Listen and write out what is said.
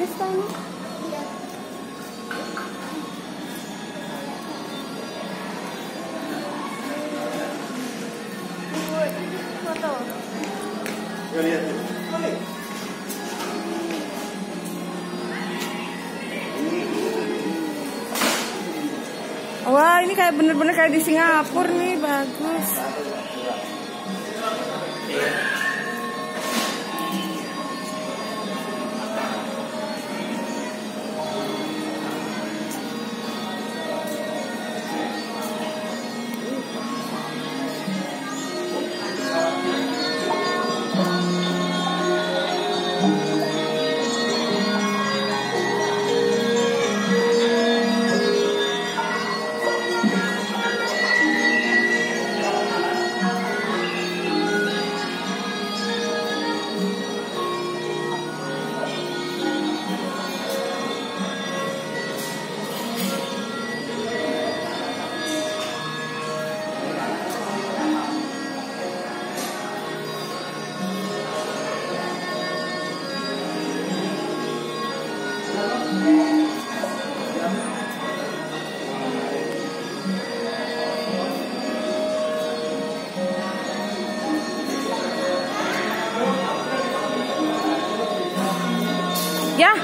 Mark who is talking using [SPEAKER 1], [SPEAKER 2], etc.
[SPEAKER 1] Krista ini.
[SPEAKER 2] Wah, ini kayak bener-bener kayak di Singapura nih, bagus. yeah,